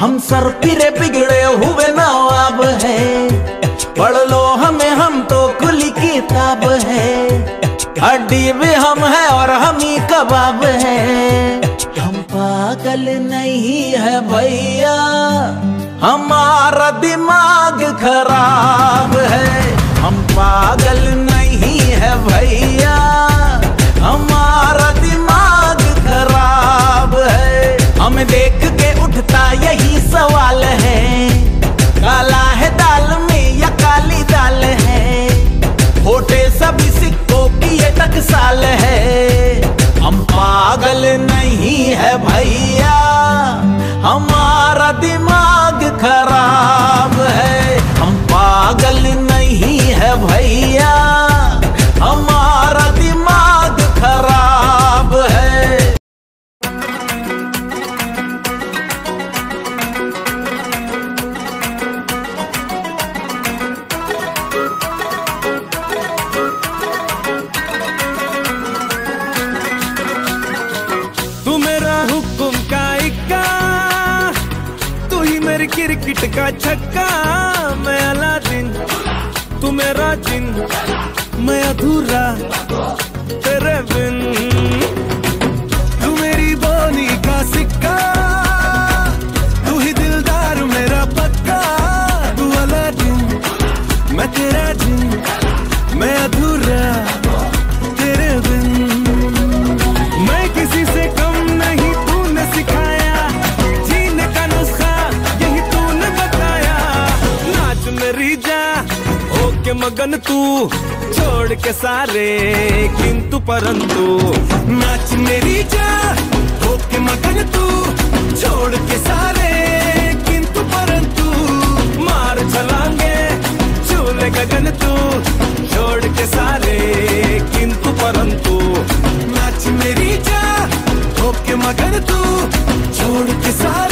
हम सर फिरे बिगड़े हुए नवाब है। पढ़ लो हमें, हम तो खुली किताब है। हड्डी भी हम है और हम ही कबाब है। हम पागल नहीं है भैया, हमारा दिमाग खराब है। हम पागल नहीं है भैया। भैया हमारा दिमाग क्रिकेट का छक्का मैं अला दिन तू मेरा जिन मैं अधूरा। मगन तू छोड़ के सारे, किंतु परंतु, नाच मेरी जा, होके मगन तू छोड़ के सारे, किंतु परंतु, मार चलांगे चूल गगन तू छोड़ के सारे, किंतु परंतु, नाच मेरी जा, होके मगन तू छोड़ के सारे।